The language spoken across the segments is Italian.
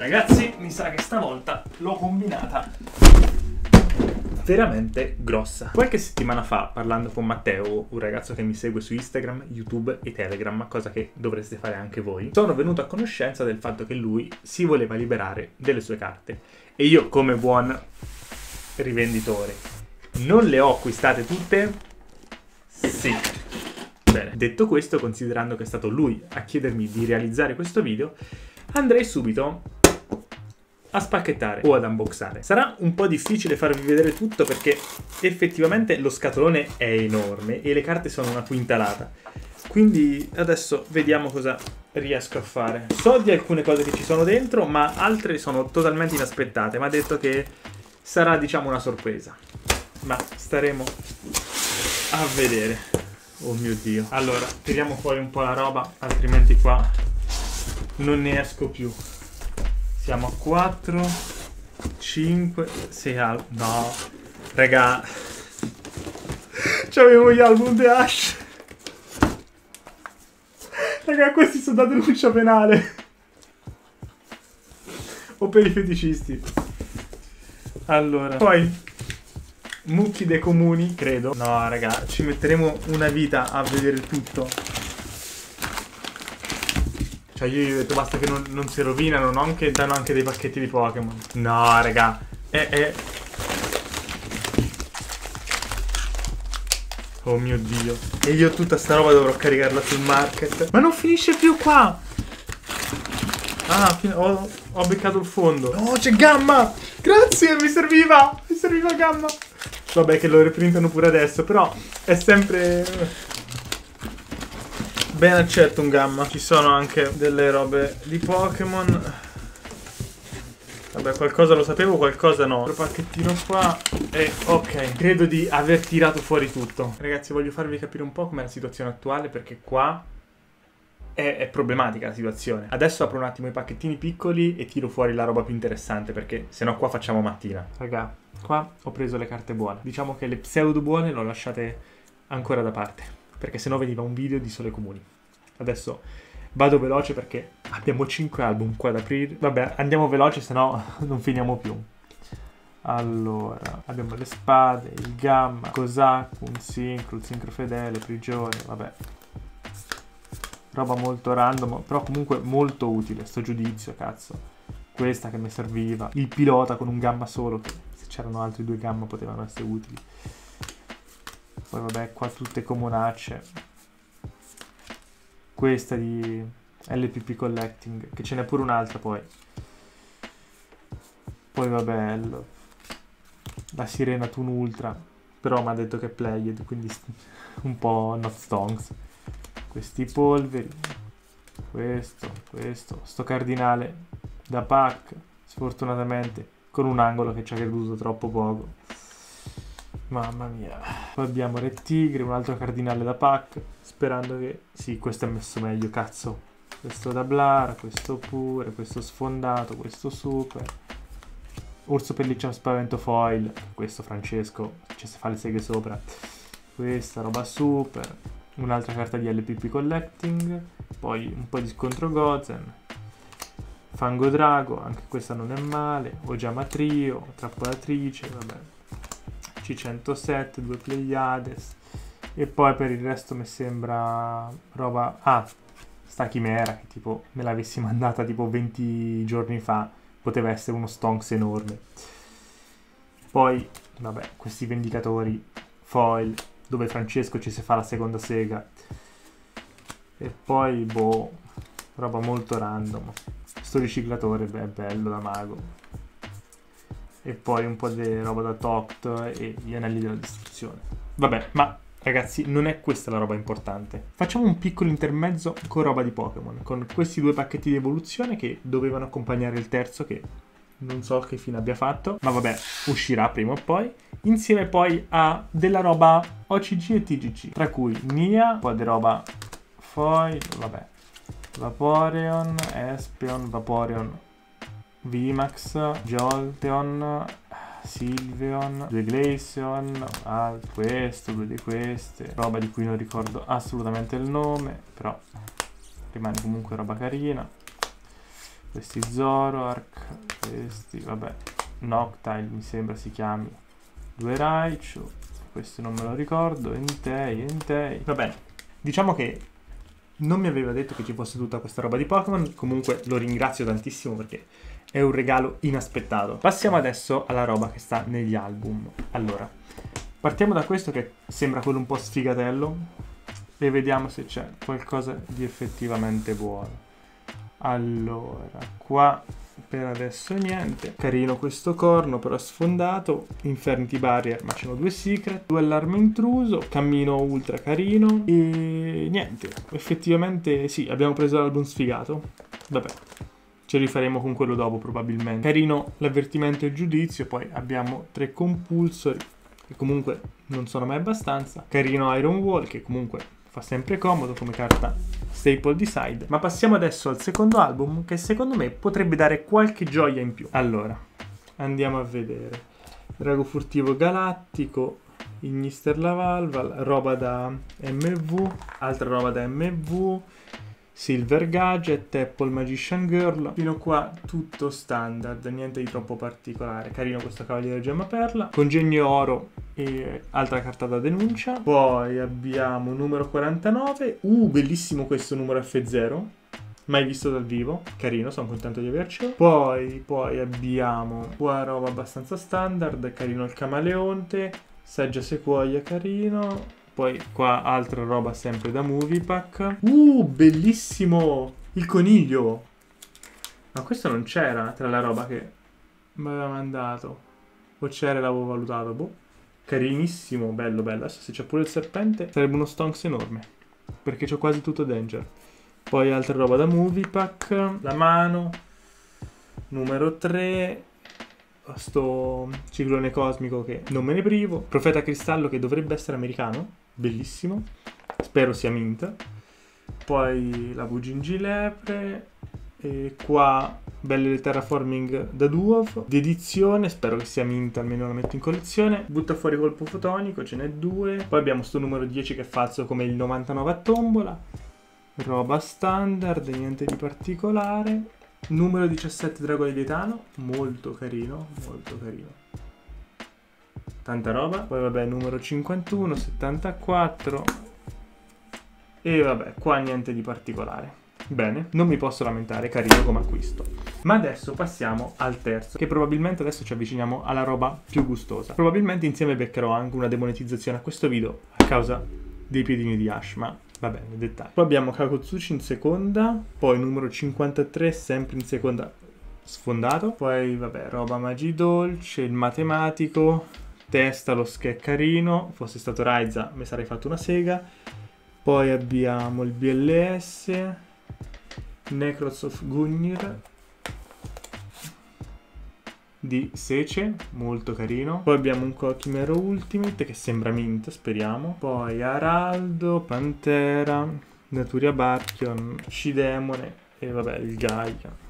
Ragazzi, mi sa che stavolta l'ho combinata veramente grossa. Qualche settimana fa, parlando con Matteo, un ragazzo che mi segue su Instagram, YouTube e Telegram, cosa che dovreste fare anche voi, sono venuto a conoscenza del fatto che lui si voleva liberare delle sue carte. E io, come buon rivenditore, non le ho acquistate tutte? Sì. Bene, detto questo, considerando che è stato lui a chiedermi di realizzare questo video, andrei subito a spacchettare o ad unboxare. Sarà un po' difficile farvi vedere tutto perché effettivamente lo scatolone è enorme e le carte sono una quintalata. Quindi adesso vediamo cosa riesco a fare. So di alcune cose che ci sono dentro, ma altre sono totalmente inaspettate. Mi ha detto che sarà diciamo una sorpresa. Ma staremo a vedere. Oh mio dio. Allora, tiriamo fuori un po' la roba, altrimenti qua non ne esco più. Siamo a 4, 5, 6 album. No, raga. C'avevo gli album The Ash. Raga, questi sono da denuncia penale. O per i feticisti. Allora, poi Mucchi dei comuni, credo. No, raga, ci metteremo una vita a vedere tutto. Cioè io gli ho detto basta che non, non si rovinano, non che danno anche dei pacchetti di Pokémon. No, raga. Eh, eh. Oh mio dio. E io tutta sta roba dovrò caricarla sul market. Ma non finisce più qua. Ah, ho, ho beccato il fondo. Oh, c'è Gamma! Grazie, mi serviva! Mi serviva Gamma! Vabbè che lo riprintano pure adesso, però è sempre... Ben accetto un gamma. Ci sono anche delle robe di Pokémon. Vabbè, qualcosa lo sapevo, qualcosa no. Il pacchettino qua e ok. Credo di aver tirato fuori tutto. Ragazzi, voglio farvi capire un po' com'è la situazione attuale perché qua è, è, problematica la situazione. Adesso apro un attimo i pacchettini piccoli e tiro fuori la roba più interessante perché sennò qua facciamo mattina. Raga, qua ho preso le carte buone. Diciamo che le pseudo buone le ho lasciate ancora da parte perché sennò veniva un video di sole comuni. Adesso vado veloce perché abbiamo 5 album qua da aprire. Vabbè, andiamo veloce, sennò non finiamo più. Allora, abbiamo le spade, il gamma, Kosaku, un sincro, il sincro fedele, prigione, vabbè. Roba molto random, però comunque molto utile, sto giudizio, cazzo. Questa che mi serviva. Il pilota con un gamma solo, che se c'erano altri due gamma potevano essere utili. Poi vabbè, qua tutte comunacce. Questa di LPP Collecting, che ce n'è pure un'altra poi. Poi vabbè, la Sirena Toon Ultra. Però mi ha detto che è played, quindi un po' not stonks. Questi polveri. Questo, questo. Sto cardinale da pack, sfortunatamente, con un angolo che ci ha creduto troppo poco. Mamma mia. Poi abbiamo Re Tigre, un altro cardinale da pack. Sperando che... Sì, questo è messo meglio, cazzo. Questo da Blara, questo pure, questo sfondato, questo super. Orso pelliccia spavento foil. Questo Francesco, ci si fa le seghe sopra. Questa roba super. Un'altra carta di LPP Collecting. Poi un po' di scontro Gozen. Fango Drago, anche questa non è male. Ojama Trio, Trappolatrice, vabbè. C107, due Pleiades. E poi per il resto mi sembra roba... Ah, sta chimera che tipo me l'avessi mandata tipo 20 giorni fa. Poteva essere uno stonks enorme. Poi, vabbè, questi vendicatori foil dove Francesco ci si fa la seconda sega. E poi, boh, roba molto random. Sto riciclatore, beh, è bello da mago e poi un po' di roba da Toct e gli anelli della distruzione. Vabbè, ma ragazzi, non è questa la roba importante. Facciamo un piccolo intermezzo con roba di Pokémon, con questi due pacchetti di evoluzione che dovevano accompagnare il terzo che non so che fine abbia fatto, ma vabbè, uscirà prima o poi, insieme poi a della roba OCG e TGG, tra cui Nia, un po' di roba Foil, vabbè, Vaporeon, Espeon, Vaporeon VMAX, Jolteon, Sylveon, due Glaceon, ah, questo, due di queste, roba di cui non ricordo assolutamente il nome, però rimane comunque roba carina. questi Zoroark, questi, vabbè, Noctile mi sembra si chiami, due Raichu, questo non me lo ricordo, Entei, Entei, va bene, diciamo che non mi aveva detto che ci fosse tutta questa roba di Pokémon, comunque lo ringrazio tantissimo perché è un regalo inaspettato. Passiamo adesso alla roba che sta negli album. Allora, partiamo da questo che sembra quello un po' sfigatello e vediamo se c'è qualcosa di effettivamente buono. Allora, qua per adesso niente. Carino questo corno, però sfondato. Infernity Barrier, ma ce n'ho due secret. Due allarme intruso. Cammino ultra carino. E niente. Effettivamente sì, abbiamo preso l'album sfigato. Vabbè. Ci rifaremo con quello dopo probabilmente. Carino l'avvertimento e il giudizio. Poi abbiamo tre compulsori. Che comunque non sono mai abbastanza. Carino Iron Wall, che comunque fa sempre comodo come carta staple di side. Ma passiamo adesso al secondo album che secondo me potrebbe dare qualche gioia in più. Allora, andiamo a vedere. Drago furtivo galattico, Ignister Lavalval, roba da MV, altra roba da MV, Silver Gadget, Apple Magician Girl, fino qua tutto standard, niente di troppo particolare. Carino questo Cavaliere Gemma Perla, Congegno Oro. E altra carta da denuncia. Poi abbiamo numero 49, uh bellissimo questo numero F0, mai visto dal vivo, carino, sono contento di avercelo. Poi, poi abbiamo qua roba abbastanza standard, carino il camaleonte, Saggia Sequoia carino, poi qua altra roba sempre da movie pack. Uh, bellissimo! Il coniglio! Ma questo non c'era tra la roba che mi aveva mandato. O c'era e l'avevo valutato, boh. Carinissimo, bello, bello. Adesso se c'è pure il serpente sarebbe uno stonks enorme. Perché c'ho quasi tutto danger. Poi altra roba da movie pack. La mano. Numero 3 sto ciclone cosmico che non me ne privo. Profeta Cristallo che dovrebbe essere americano bellissimo. Spero sia mint. Poi la Bugingi Lepre. E qua belle terraforming da Duov di edizione, spero che sia mint, almeno la metto in collezione. Butta fuori colpo fotonico, ce n'è due. Poi abbiamo sto numero 10 che è falso come il 99 a tombola. Roba standard, niente di particolare. Numero 17 Drago di Gaetano, molto carino, molto carino tanta roba. Poi vabbè, numero 51, 74. E vabbè, qua niente di particolare. Bene, non mi posso lamentare, carino come acquisto. Ma adesso passiamo al terzo, che probabilmente adesso ci avviciniamo alla roba più gustosa. Probabilmente insieme beccherò anche una demonetizzazione a questo video a causa dei piedini di Ash, ma va bene, dettagli. Poi abbiamo Kakotsuchi in seconda, poi numero 53 sempre in seconda sfondato, poi vabbè, roba magi dolce, il matematico, testa lo che è carino, fosse stato Raiza mi sarei fatto una sega. Poi abbiamo il BLS, Necross of Gungnir di Sece, molto carino. Poi abbiamo un Kokimero Ultimate che sembra mint, speriamo. Poi Araldo, Pantera, Naturia Barchion, Cidemone e vabbè il Gaia.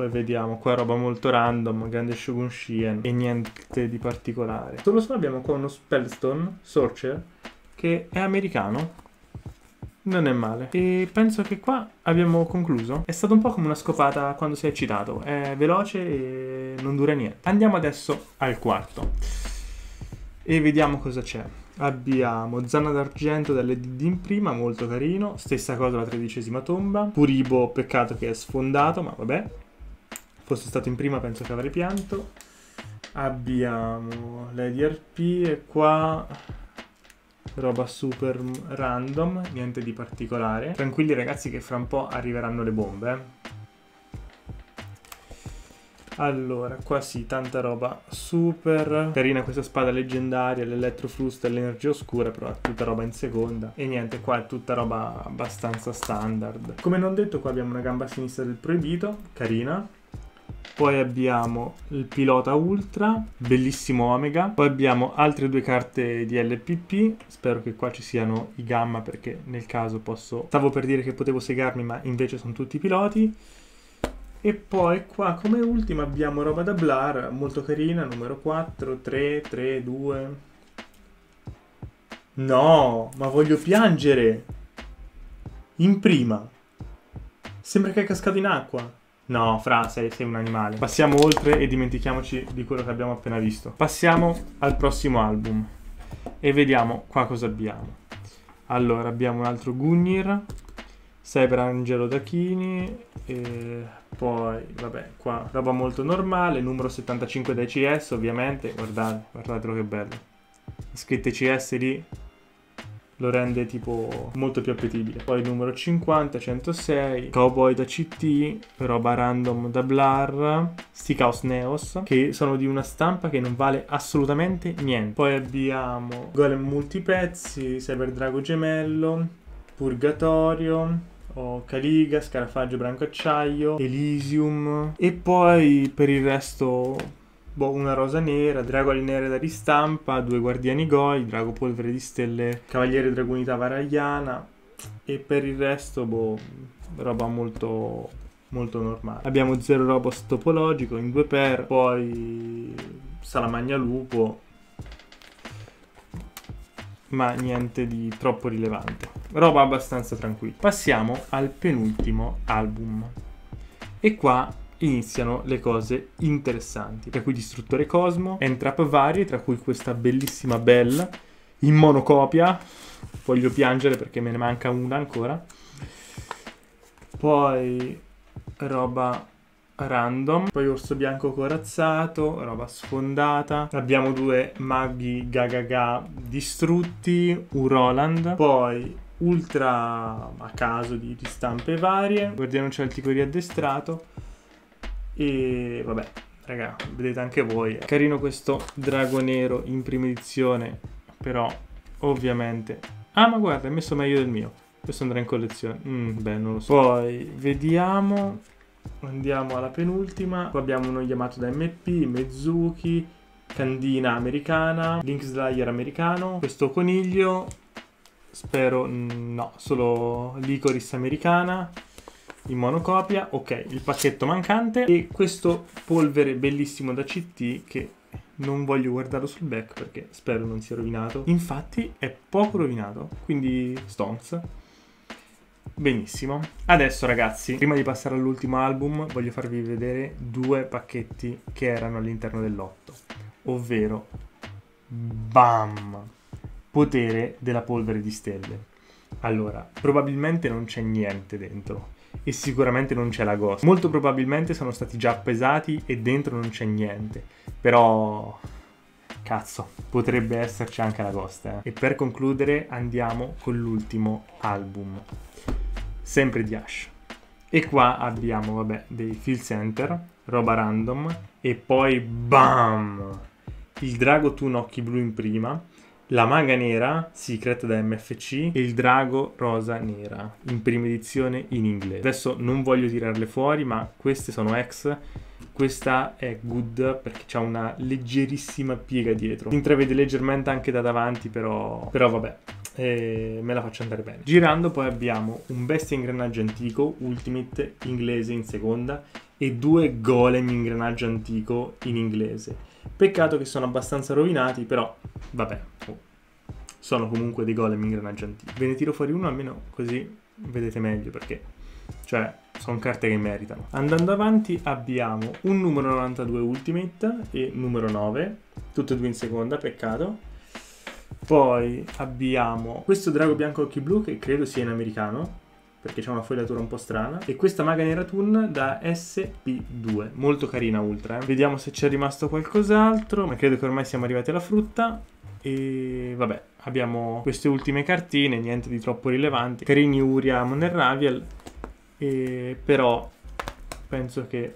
Poi vediamo, qua roba molto random, grande Shogun Shien e niente di particolare. Solo solo abbiamo qua uno Spellstone, Sorcerer, che è americano. Non è male. E penso che qua abbiamo concluso. È stato un po' come una scopata quando sei eccitato. È veloce e non dura niente. Andiamo adesso al quarto. E vediamo cosa c'è. Abbiamo Zanna d'Argento dell'EDD in prima, molto carino. Stessa cosa la tredicesima tomba. Puribo, peccato che è sfondato, ma vabbè fosse stato in prima penso che avrei pianto. Abbiamo Lady RP e qua roba super random, niente di particolare. Tranquilli ragazzi che fra un po' arriveranno le bombe. Eh. Allora, qua sì, tanta roba super. Carina questa spada leggendaria, l'elettrofrusta e l'energia oscura, però è tutta roba in seconda. E niente, qua è tutta roba abbastanza standard. Come non detto, qua abbiamo una gamba sinistra del proibito, carina. Poi abbiamo il pilota ultra, bellissimo omega. Poi abbiamo altre due carte di LPP. Spero che qua ci siano i gamma perché nel caso posso... Stavo per dire che potevo segarmi ma invece sono tutti piloti. E poi qua come ultima abbiamo roba da Blar, molto carina, numero 4, 3, 3, 2. No, ma voglio piangere. In prima. Sembra che è cascato in acqua. No, Fra, sei, sei un animale. Passiamo oltre e dimentichiamoci di quello che abbiamo appena visto. Passiamo al prossimo album e vediamo qua cosa abbiamo. Allora, abbiamo un altro Gungnir, Cyber Angelo Dachini, e poi, vabbè, qua roba molto normale, numero 75 da CS ovviamente, guardate, guardatelo che bello. Scritte CS lì, lo rende tipo molto più appetibile. Poi numero 50, 106, Cowboy da CT, roba random da Blur, Stickhouse Neos, che sono di una stampa che non vale assolutamente niente. Poi abbiamo Golem multipezzi, Cyber Drago gemello, Purgatorio, ho Caliga, Scarafaggio Branco Acciaio, Elysium e poi per il resto boh, una rosa nera, dragole nere da ristampa, due guardiani Goi, drago polvere di stelle, cavaliere dragonita varaiana e per il resto, boh, roba molto molto normale. Abbiamo zero robot topologico in 2 per, poi salamagna lupo, ma niente di troppo rilevante. Roba abbastanza tranquilla. Passiamo al penultimo album. E qua iniziano le cose interessanti, tra cui Distruttore Cosmo, Entrap varie, tra cui questa bellissima Bell in monocopia. Voglio piangere perché me ne manca una ancora. Poi roba random, poi orso bianco corazzato, roba sfondata. Abbiamo due maghi gagaga distrutti, un Roland, poi ultra a caso di, di stampe varie, guardiano celtico riaddestrato e vabbè, raga, vedete anche voi. Carino questo drago nero in prima edizione, però ovviamente... Ah, ma guarda, è messo meglio del mio. Questo andrà in collezione. Mm, beh, non lo so. Poi vediamo. Andiamo alla penultima. Qua abbiamo uno Yamato da MP, Mezuki, Candina americana, Link Slayer americano, questo coniglio, spero no, solo Licoris americana, in monocopia, ok, il pacchetto mancante e questo polvere bellissimo da CT che non voglio guardarlo sul back perché spero non sia rovinato. Infatti è poco rovinato, quindi Stones. Benissimo. Adesso ragazzi, prima di passare all'ultimo album, voglio farvi vedere due pacchetti che erano all'interno del lotto. Ovvero, BAM! Potere della polvere di stelle. Allora, probabilmente non c'è niente dentro e sicuramente non c'è la ghost. Molto probabilmente sono stati già pesati e dentro non c'è niente. Però cazzo, potrebbe esserci anche la ghost. Eh. E per concludere andiamo con l'ultimo album, sempre di Ash. E qua abbiamo, vabbè, dei fill center, roba random, e poi BAM! Il drago Toon Occhi Blu in prima, la maga nera, Secret da MFC, e il drago rosa nera, in prima edizione in inglese. Adesso non voglio tirarle fuori, ma queste sono ex. Questa è good perché ha una leggerissima piega dietro. Si intravede leggermente anche da davanti, però, però vabbè, e me la faccio andare bene. Girando poi abbiamo un bestia ingranaggio antico, Ultimate inglese in seconda, e due golem ingranaggio antico in inglese. Peccato che sono abbastanza rovinati, però vabbè. Sono comunque dei golem ingranaggi antichi. Ve ne tiro fuori uno almeno così vedete meglio perché, cioè, sono carte che meritano. Andando avanti abbiamo un numero 92 Ultimate e numero 9, tutte e due in seconda, peccato. Poi abbiamo questo drago bianco occhi blu che credo sia in americano, perché c'è una fogliatura un po' strana. E questa Maga Nera Toon da SP2, molto carina ultra. Eh. Vediamo se c'è rimasto qualcos'altro, ma credo che ormai siamo arrivati alla frutta. E vabbè, abbiamo queste ultime cartine, niente di troppo rilevante. Carini Uria Monerraviel, e però penso che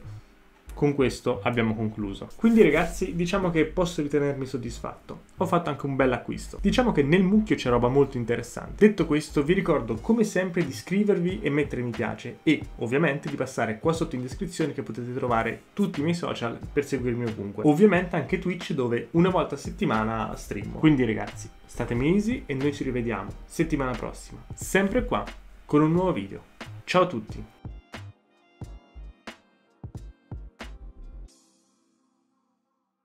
con questo abbiamo concluso. Quindi ragazzi, diciamo che posso ritenermi soddisfatto. Ho fatto anche un bel acquisto. Diciamo che nel mucchio c'è roba molto interessante. Detto questo, vi ricordo come sempre di iscrivervi e mettere mi piace e ovviamente di passare qua sotto in descrizione che potete trovare tutti i miei social per seguirmi ovunque. Ovviamente anche Twitch dove una volta a settimana streamo. Quindi ragazzi, statemi easy e noi ci rivediamo settimana prossima. Sempre qua con un nuovo video. Ciao a tutti!